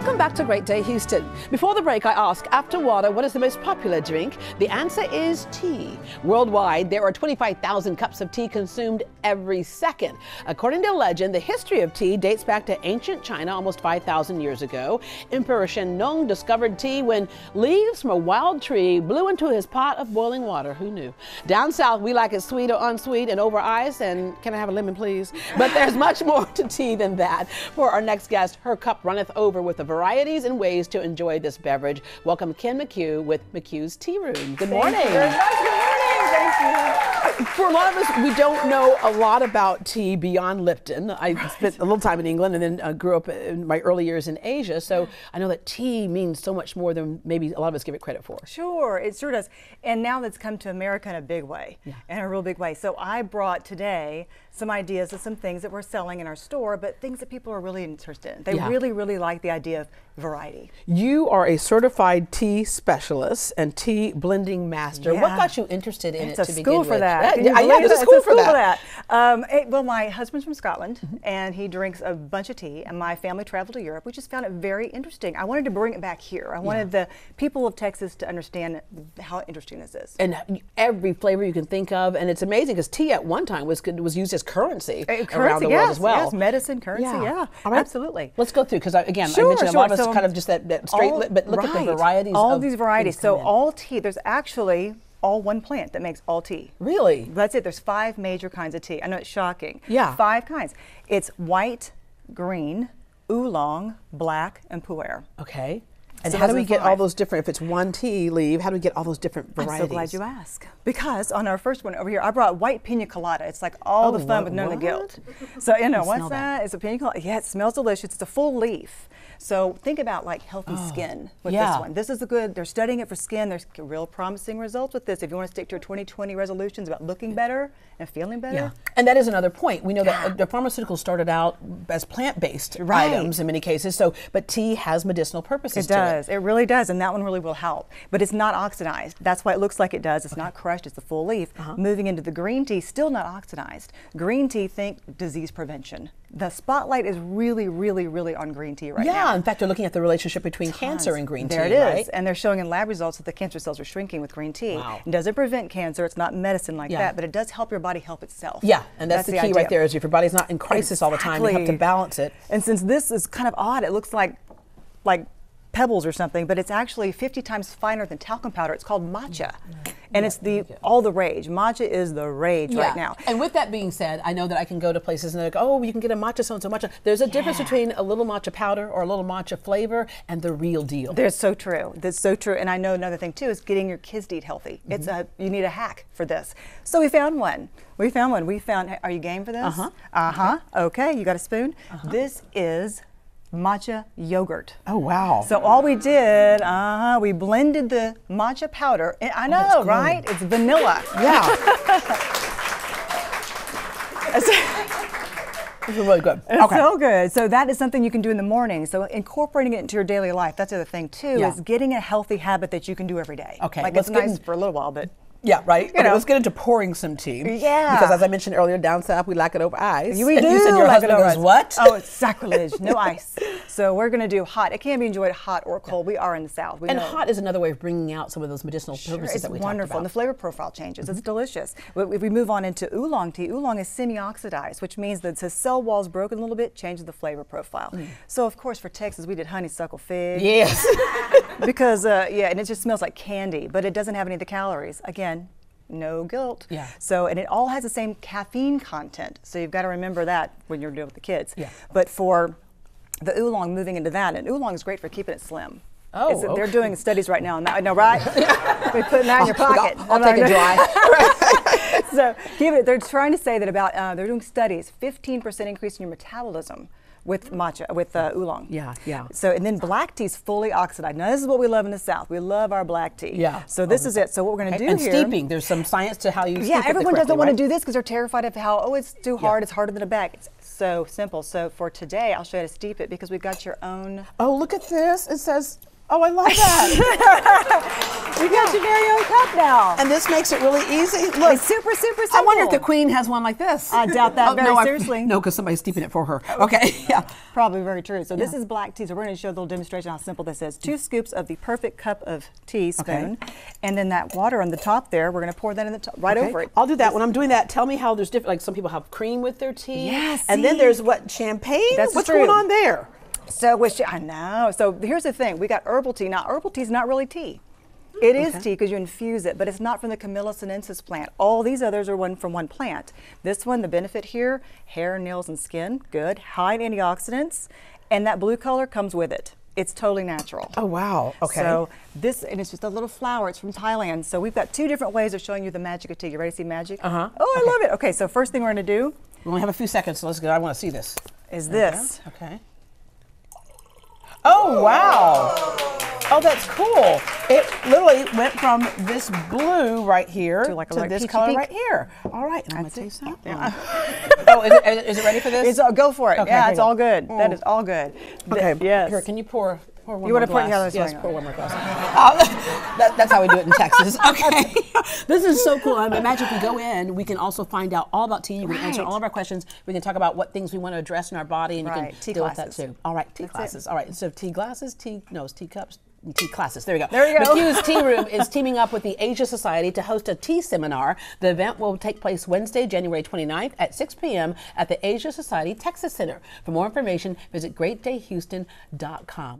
Welcome back to Great Day Houston. Before the break, I asked, after water, what is the most popular drink? The answer is tea. Worldwide, there are 25,000 cups of tea consumed every second. According to legend, the history of tea dates back to ancient China almost 5,000 years ago. Emperor Shennong discovered tea when leaves from a wild tree blew into his pot of boiling water. Who knew? Down south, we like it sweet or unsweet and over ice. And can I have a lemon, please? But there's much more to tea than that. For our next guest, her cup runneth over with the varieties and ways to enjoy this beverage. Welcome Kim McHugh with McHugh's Tea Room. Good morning. Thank you very much. Good morning. Thank you. For a lot of us, we don't know a lot about tea beyond Lipton. I spent a little time in England and then uh, grew up in my early years in Asia. So I know that tea means so much more than maybe a lot of us give it credit for. Sure, it sure does. And now that's come to America in a big way, Yeah. in a real big way. So I brought today some ideas of some things that we're selling in our store, but things that people are really interested in. They Yeah. really, really like the idea of variety. You are a certified tea specialist and tea blending master. What got you interested in It's it a to school begin for with? that. Yeah, Can you yeah, yeah, believe there's a it? school, It's for that. Um, it- well, my husband's from Scotland, and he drinks a bunch of tea. And my family traveled to Europe. We just found it very interesting. I wanted to bring it back here. I wanted the people of Texas to understand how interesting this is. And every flavor you can think of, and it's amazing because tea at one time was was used as currency, Uh, around currency, the world as well. yes, medicine, currency, yeah, right. absolutely. Let's go through because again, I Sure, mentioned a lot of us So kind of just that, that straight, all- li- but look at the varieties. All of these varieties. So all tea. There's actually all one plant that makes all tea. really, That's it. There's five major kinds of tea. I know it's shocking. Yeah. Five kinds. It's white, green, oolong, black, and pu'er. okay. And So how do we are get all those different? If it's one tea leaf, how do we get all those different varieties? I'm so glad you asked. Because on our first one over here, I brought white pina colada. It's like all Oh, the fun what- with none of the guilt. So you know I what's smell that. that? It's a pina colada. Yeah, it smells delicious. It's a full leaf. So think about like healthy oh, skin with Oh, yeah. this one. This is a good. They're studying it for skin. There's real promising results with this. If you want to stick to your 2020 resolutions about looking better and feeling better. Yeah, and that is another point. We know that uh, the pharmaceuticals started out as plant-based Right. items in many cases. So, but tea has medicinal purposes. It does. It. really does, and that one really will help. But it's not oxidized. That's why it looks like it does. It's not crushed. It's a full leaf. Uh-huh. Moving into the green tea, still not oxidized. Green tea, think disease prevention. The spotlight is really, really, really on green tea right Yeah, now. Yeah, in fact, they're looking at the relationship between cancer and green there tea. There it is, right? and they're showing in lab results that the cancer cells are shrinking with green tea. Wow. It doesn't prevent cancer. It's not medicine like Yeah. that, but it does help your body help itself. Yeah, and that's, the, key right there. Is if your body's not in crisis all the time, you have to balance it. And since this is kind of odd, it looks like like pebbles or something, but it's actually 50 times finer than talcum powder. It's called matcha. And it's the all the rage. Matcha is the rage right now. And with that being said, I know that I can go to places and they're like, oh, you can get a matcha so and so matcha. There's a difference between a little matcha powder or a little matcha flavor and the real deal. That's so true. That's so true. And I know another thing too is getting your kids to eat healthy. It's Mm-hmm. a you need a hack for this. So we found one. We found one. We found. Are you game for this? Uh-huh. Uh huh. Okay. You got a spoon. This is matcha yogurt. oh wow. So all we did, uh, we blended the matcha powder. and I know, good. right? It's vanilla. yeah. This is really good. It's okay. so good. So that is something you can do in the morning. So incorporating it into your daily life. That's the other thing too. Yeah. Is getting a healthy habit that you can do every day. Okay, Like let's it's nice in- for a little while, but Yeah, right. okay, know. let's get into pouring some tea. Yeah. Because as I mentioned earlier, down south we lack it over ice. we and do. you said your like husband goes, ice. what? Oh, it's sacrilege. No ice. So we're gonna do hot. It can be enjoyed hot or cold. We are in the south. We and know. hot is another way of bringing out some of those medicinal Sure, purposes it's that we wonderful. talked And the flavor profile changes. It's delicious. If we move on into oolong tea, oolong is semi-oxidized, which means that the cell wall's broken a little bit, changes the flavor profile. So of course for Texas, we did honeysuckle fig. Yes. because uh, yeah, and it just smells like candy, but it doesn't have any of the calories. Again, no guilt. Yeah. So and it all has the same caffeine content. So you've got to remember that when you're dealing with the kids. Yeah. But for the oolong, moving into that, and oolong is great for keeping it slim. Oh, It's- They're doing studies right now on that. I know, right? We're putting that in your I'll- pocket. I'll take it dry. so give it. They're trying to say that about uh, they're doing studies, 15% increase in your metabolism with matcha with uh, oolong. Yeah, yeah. So and then black tea is fully oxidized. Now this is what we love in the South. We love our black tea. Yeah. So this is it. So what we're going to do and here. steeping. There's some science to how you Yeah, everyone doesn't want right? to do this because they're terrified of how oh it's too hard, it's harder than a bag. It's so simple. So for today, I'll show you how to steep it because we've got your own. Oh, look at this. It says Oh, I love that. You got your very own cup now. and this makes it really easy. Look, It's super, super simple. I wonder if the queen has one like this. I doubt that oh, very no, I- seriously. no, because somebody's steeping it for her. Oh. Okay, yeah. Probably very true. So this is black tea. So we're going to show a little demonstration how simple this is. Two scoops of the perfect cup of tea spoon, and then that water on the top there. We're going to pour that in the top, right Okay. over it. I'll do that. When I'm doing that, tell me how there's different. Like some people have cream with their tea. Yes, And then there's what champagne. That's What's true. going on there? So with I know. So here's the thing: we got herbal tea. Now herbal tea is not really tea. It is Okay. tea because you infuse it, but it's not from the Camellia sinensis plant. All these others are one from one plant. This one, the benefit here: hair, nails, and skin. Good, high in antioxidants, and that blue color comes with it. It's totally natural. Oh wow. Okay. So this, and it's just a little flower. It's from Thailand. So we've got two different ways of showing you the magic of tea. You ready to see magic? Uh-huh. Oh, I Okay. love it. Okay, so first thing we're going to do we only have a few seconds, so let's go. I want to see this. is this. Okay. Oh wow. Oh, that's cool. It literally went from this blue right here To like a to this color pink. right here. All right, and I'm gonna That's taste it. that. oh, is it, is it ready for this? It's all, go for it. Okay, yeah, here it's you all good. That Mm. is all good. Th- Okay. yes. Here, can you pour? pour one You more wanna pour- glass? yeah, that's yes, fine. pour one more glass. Uh, that, that's how we do it in Texas. Okay. this is so cool. I imagine if we go in, we can also find out all about tea. You can answer all of our questions. We can talk about what things we want to address in our body, and you can Tea deal classes. with that too. All right, tea That's it. classes. All right. So tea glasses, tea no, it's tea cups. Tea classes. There we go. There we go. McHugh's Tea Room is teaming up with the Asia Society to host a tea seminar. The event will take place Wednesday, January 29th at 6 p.m. at the Asia Society Texas Center. For more information, visit greatdayhouston.com.